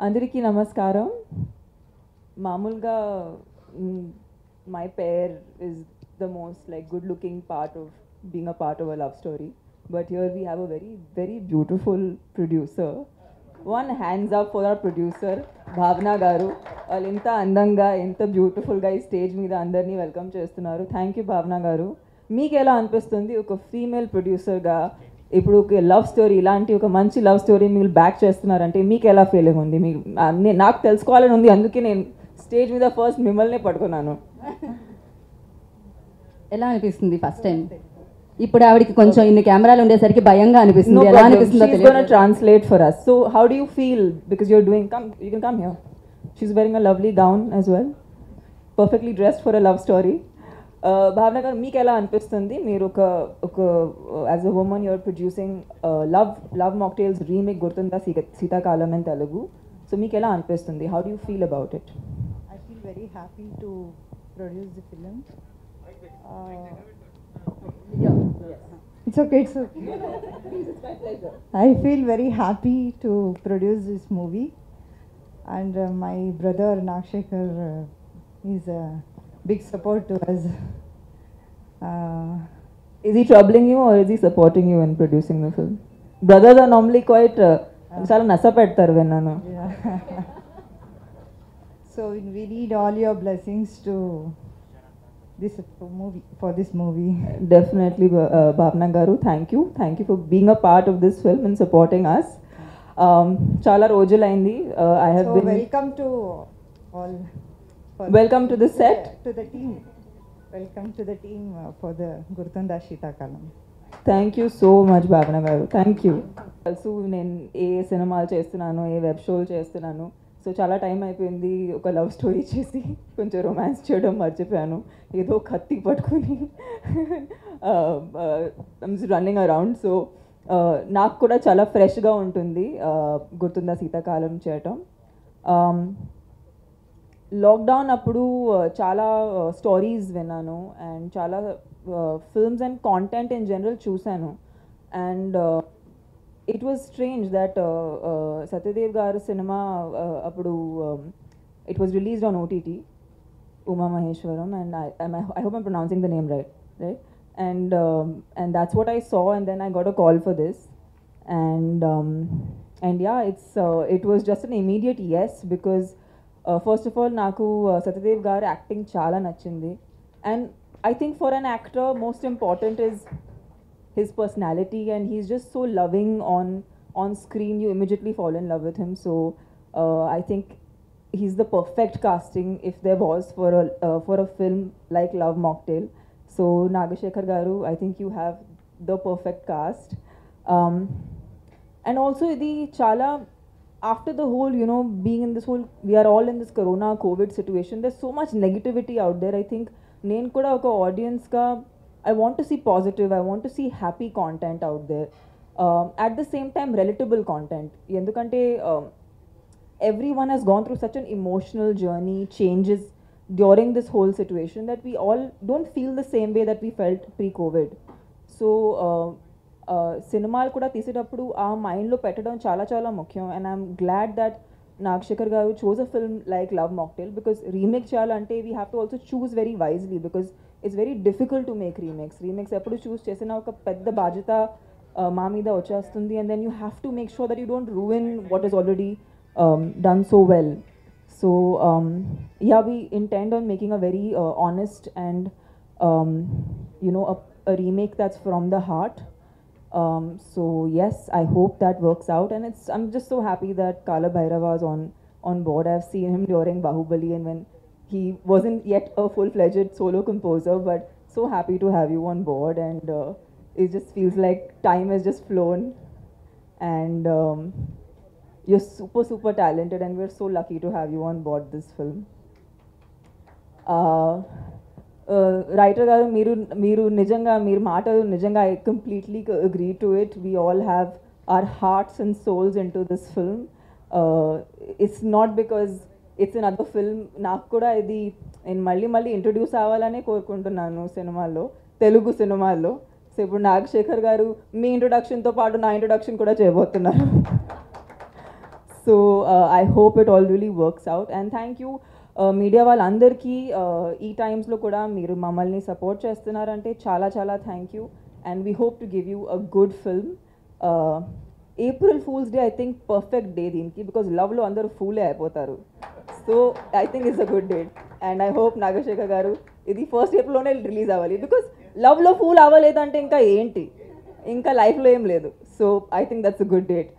అందరికీ నమస్కారం. మామూలుగా my pair is the most like good looking part of being a part of a love story but here we have a very very beautiful producer one hands up for our producer Bhavana garu వాళ్ళు ఎంత అందంగా ఎంత బ్యూటిఫుల్గా ఈ stage మీద అందరినీ welcome చేస్తున్నారు. Thank you Bhavana garu మీకు ఎలా అనిపిస్తుంది ఒక ఫీమేల్ ప్రొడ్యూసర్గా ఇప్పుడు లవ్ స్టోరీ ఇలాంటి ఒక మంచి లవ్ స్టోరీ మీరు బ్యాక్ చేస్తున్నారంటే మీకు ఎలా ఫీలింగ్ ఉంది? మీకు నాకు తెలుసుకోవాలని ఉంది అందుకే నేను స్టేజ్ మీద ఫస్ట్ మిమ్మల్ని పడుకున్నాను ఎలా అనిపిస్తుంది ఫస్ట్ టైం ఇప్పుడు ఆవిడకి కొంచెం ఇన్ని కెమెరాలు ఉండేసరికి భయంగా అనిపిస్తుంది. ఎలా అనిపిస్తుందో translate for us so how do you feel because your doing come you can come here she's wearing a lovely gown as well perfectly dressed for a love story భావన గారు మీకు ఎలా అనిపిస్తుంది మీరు ఒక ఒక as a woman you're producing love love mocktails remake గుర్తుందా సీత శీతాకాలం అని తెలుగు సో మీకు ఎలా అనిపిస్తుంది how do you feel about it I feel very happy to produce the film. Uh, It's okay, it's okay. I feel very happy to produce this movie. And uh, my brother Nakshekar uh, is a big support to us. Uh, Is he troubling you or is he supporting you in producing the film? Brothers are normally quite, uh, చాలా నస పెడతారు విన్నాను yeah. so we need all your blessings to this movie for this movie. Definitely, uh, Bhavna Garu, thank you. Thank you for being a part of this film and supporting us. Um, చాలా రోజులైంది uh, I have so been Welcome to all. for- welcome to the set. To the team. Welcome to the team uh, for the Gurtunda Shita Kalam. Thank you so much Bhavana garu thank you తెలుసు నేను ఏ సినిమాలు చేస్తున్నాను ఏ web షోలు చేస్తున్నాను so చాలా time అయిపోయింది ఒక love story చేసి కొంచెం రొమాన్స్ చేయడం మర్చిపోయాను ఏదో కత్తి పట్టుకుని రన్నింగ్ అరౌండ్ సో నాకు కూడా చాలా ఫ్రెష్గా ఉంటుంది uh, గుర్తుందా శీతాకాలం చేయటం Um, లాక్డౌన్ అప్పుడు uh, చాలా స్టోరీస్ విన్నాను అండ్ చాలా films and content in general చూశాను and it was strange that Satyadev garu cinema అప్పుడు it was released on OTT Uma Maheshwaram, and I, am I, I hope I'm pronouncing the name right, right? And um, and that's what I saw, and then I got a call for this, and um, and yeah, it's uh, it was just an immediate yes because uh, first of all, నాకు uh, Satyadev గారు acting చాలా నచ్చింది, and I think for an actor, most important is his personality and he's just so loving on on screen you immediately fall in love with him so uh, i think he's the perfect casting if there was for a uh, for a film like love mocktail so nagashekar garu i think you have the perfect cast um, and also the chala after the whole you know being in this whole we are all in this corona covid situation there's so much negativity out there i think నేను కూడా ఒక ఆడియన్స్గా I want to see positive I want to see happy content out there at the same time రెలిటబుల్ content ఎందుకంటే everyone has gone through such an emotional journey, changes during this whole situation that we all don't feel the same way that we felt pre-COVID. So సినిమాలు కూడా తీసేటప్పుడు ఆ మైండ్లో పెట్టడం చాలా చాలా ముఖ్యం. And I'm glad that Nagashekar garu choose a film like love mocktail because remake చేయాలంటే we have to also choose very wisely because it's very difficult to make remakes remakes ఎప్పుడు చూస్ చేసిన ఒక పెద్ద బాధ్యత మా మీద వచ్చేస్తుంది. And then you have to make sure that you don't ruin what is already done so well so ya we intend on making a very honest and you know a remake that's from the heart Um, so yes, I hope that works out, and it's I'm just so happy that Kala Bhairava is on on board. I've seen him during Bahubali, and when he wasn't yet a full-fledged solo composer, but so happy to have you on board, and uh, it just feels like time has just flown, and. Um, you're super super talented and we're so lucky to have you on board this film Uh, writer గారు మీరు మీరు నిజంగా మీరు మాటలు నిజంగా I completely agree to it we all have our hearts and souls in to this film it's not because it's in other film నాకు కూడా ఇది నేను మళ్ళీ మళ్ళీ ఇంట్రడ్యూస్ అవ్వాలనే కోరుకుంటున్నాను సినిమాల్లో తెలుగు సినిమాల్లో. సో ఇప్పుడు నాగశేఖర్ గారు మీ ఇంట్రొడక్షన్తో పాటు నా ఇంట్రొడక్షన్ కూడా చేయబోతున్నారు. So I hope it all really works out and thank you media వాళ్ళందరికీ ఈ టైమ్స్లో కూడా మీరు మమ్మల్ని సపోర్ట్ చేస్తున్నారంటే చాలా చాలా thank you and we hope to give you a good film April fools day I think perfect day దీనికి బికాజ్ లవ్లో అందరూ ఫూలే అయిపోతారు. So I think it's a good date and I hope Nagashekar garu ఇది first ఏప్రిల్లోనే release అవ్వాలి. Because లవ్లో pool అవ్వలేదంటే ఇంకా ఏంటి? ఇంకా లైఫ్లో ఏం లేదు. So I think that's a good date